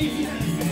easy.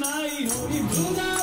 ないように無駄